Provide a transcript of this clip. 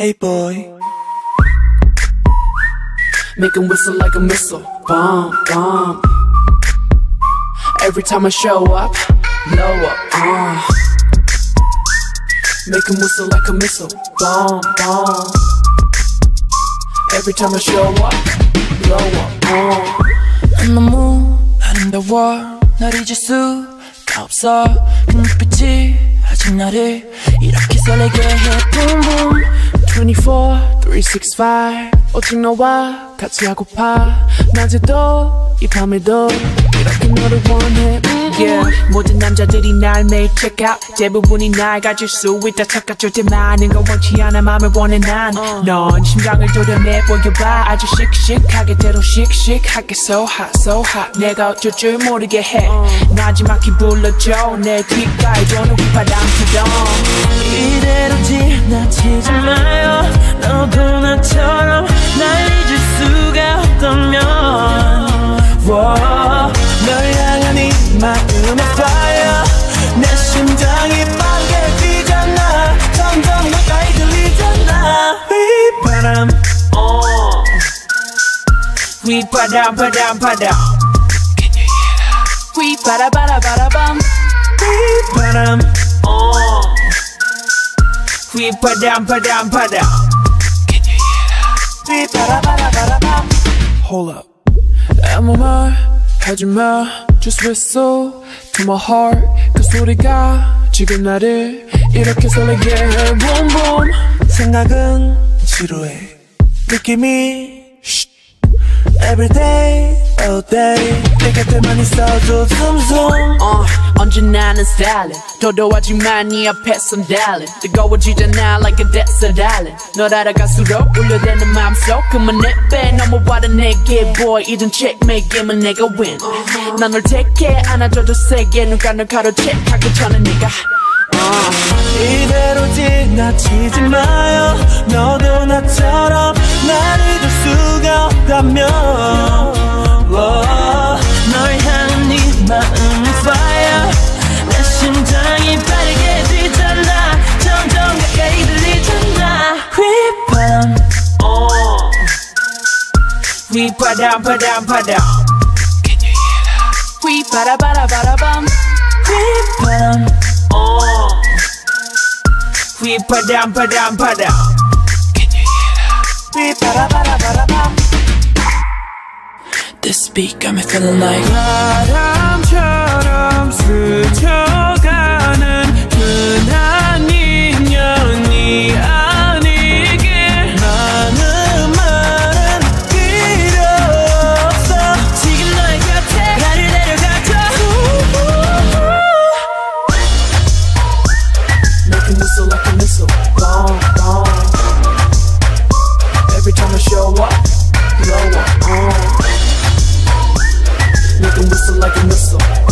Hey boy. Make 'em whistle like a missile. Bomb, bomb. Every time I show up, blow up. Uh. Make 'em whistle like a missile. Bomb, bomb. Every time I show up, blow up. Uh. 너무 아름다워 널 잊을 수가 없어 그 눈빛이 아직 나를 이렇게 설레게 해 Boom boom 24, 365 오직 너와 같이 하고파 낮에도 이 밤에도 이렇게 너를 원해 음, Yeah. 모든 남자들이 날 매일 check out. 대부분이 날 가질 수 있다 착각할 때 많은 걸 원치 않아 맘을 원해 난넌 심장을 도려내 보여봐. 아주 씩씩하게 대로 씩씩하게 so hot so hot. 내가 어쩔 줄 모르게 해. 나지막히 불러줘. 내 귓가에 도는 휘파람 부정 마음의 fire. 내 심장이 빠르게 뛰잖아. 점점 가까이 들리잖아. 휘바람. 휘바람 바람 바람. 휘바라바라바라밤. 휘바람. 휘바람 바람 바람. 휘바라바라바라밤. Hold up. 아무 말 하지마 Just whistle to my heart 그 소리가 지금 나를 이렇게 설레게 해 Boom boom 생각은 지루해. 느낌이 Every day, all day. 내 곁에만 있어도 숨숨. uh, 언제나 는 stylin 도도하지만 네 앞에선 darling 뜨거워지잖아 like a desert island. 널 알아갈수록 울려대는 맘속 그만 내빼. 넘어와라 내게 boy 이젠 checkmate 게임은 내가 win. 난널 택해 안아줘도 세게 눈가 널 가로채 하기 전에 네가 이대로 지나치지 마요. 너도 나처럼 날잊 We pa down, pa down, pa down. Can you hear that? We ba da ba da ba da bum. We pa down. Oh. We pa down, pa down, pa down. Can you hear that? We ba da ba da ba da bum. This beat got me feeling like. La, la. Show up Blow up, uh. Make a whistle like a missile